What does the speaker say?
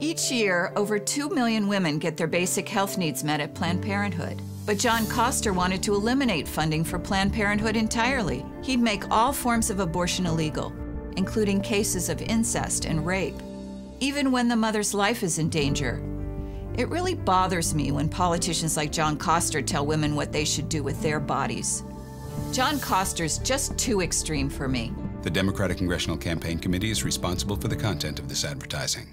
Each year, over 2 million women get their basic health needs met at Planned Parenthood. But John Koster wanted to eliminate funding for Planned Parenthood entirely. He'd make all forms of abortion illegal, including cases of incest and rape, even when the mother's life is in danger. It really bothers me when politicians like John Koster tell women what they should do with their bodies. John Koster's just too extreme for me. The Democratic Congressional Campaign Committee is responsible for the content of this advertising.